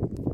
you